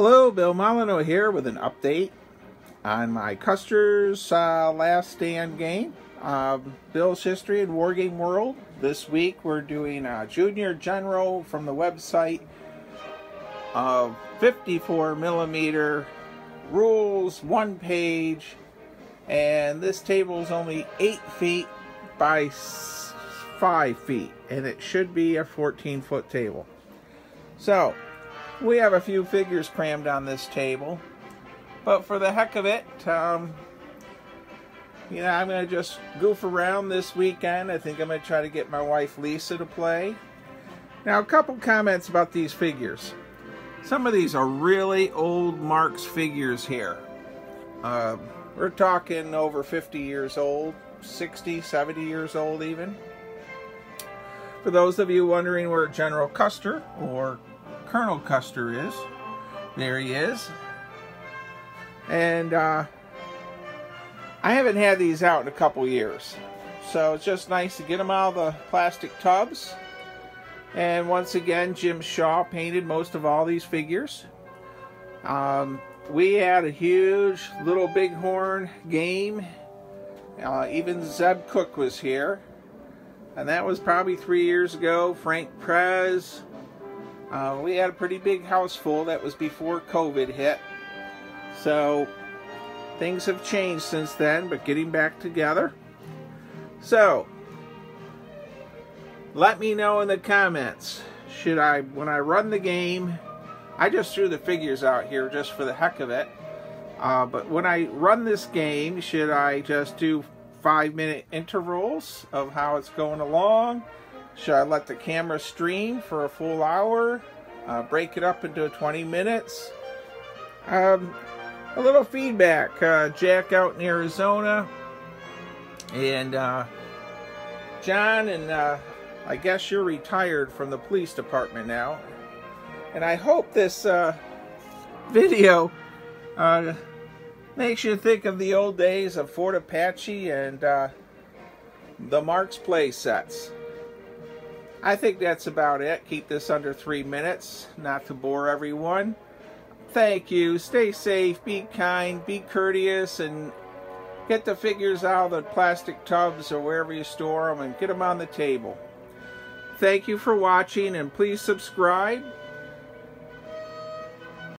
Hello, Bill Molyneux here with an update on my Custer's uh, Last Stand game. Uh, Bill's History in Wargame World. This week we're doing a Junior General from the website of 54 millimeter rules, one page, and this table is only 8 feet by 5 feet, and it should be a 14 foot table. So, we have a few figures crammed on this table, but for the heck of it, um, you know, I'm going to just goof around this weekend. I think I'm going to try to get my wife Lisa to play. Now, a couple comments about these figures. Some of these are really old Marx figures here. Uh, we're talking over 50 years old, 60, 70 years old even. For those of you wondering where General Custer or Colonel Custer is, there he is. And uh, I haven't had these out in a couple years. So it's just nice to get them out of the plastic tubs. And once again, Jim Shaw painted most of all these figures. Um, we had a huge Little Bighorn game. Uh, even Zeb Cook was here. And that was probably three years ago. Frank Prez. Uh, we had a pretty big house full. That was before COVID hit. So things have changed since then, but getting back together. So, let me know in the comments. Should I, when I run the game, I just threw the figures out here just for the heck of it. Uh, but when I run this game, should I just do five minute intervals of how it's going along? Should I let the camera stream for a full hour? Uh, break it up into 20 minutes? Um, a little feedback. Uh, Jack out in Arizona and uh, John and uh, I guess you're retired from the police department now. And I hope this uh, video uh, makes you think of the old days of Fort Apache and the Marx play sets. I think that's about it. Keep this under three minutes, not to bore everyone. Thank you. Stay safe, be kind, be courteous, and get the figures out of the plastic tubs or wherever you store them and get them on the table. Thank you for watching and please subscribe